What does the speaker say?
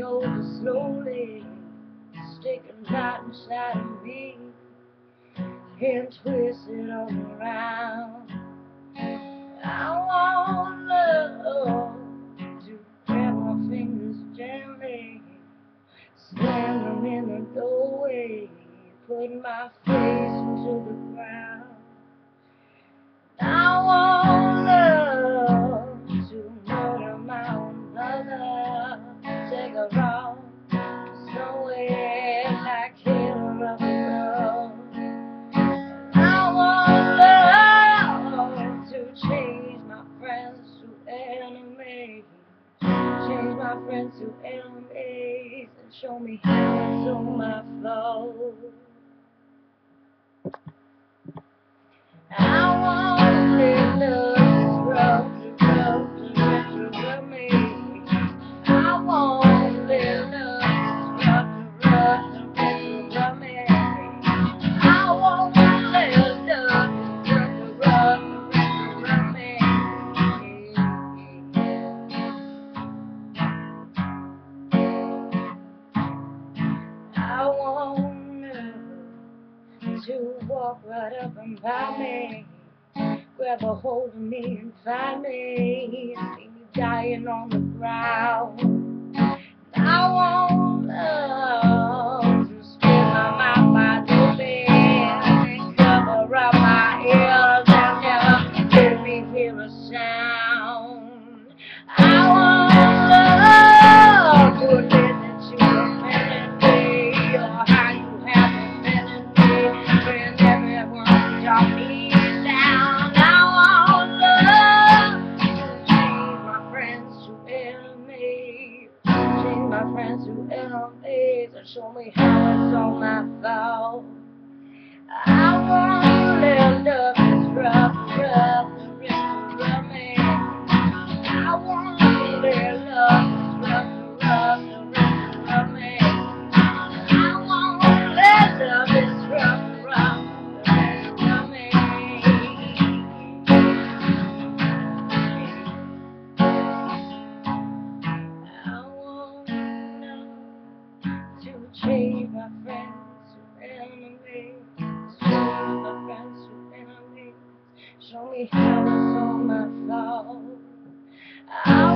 slowly sticking right inside of me and twisting all around. I want love to grab my fingers gently, slam them in the doorway, put my face into the change my friends to enemies, and show me how to my fault. I want love to walk right up and by me, grab a hold of me and find me, see me dying on the ground. I want show me how it's all my fault. I it's all my. I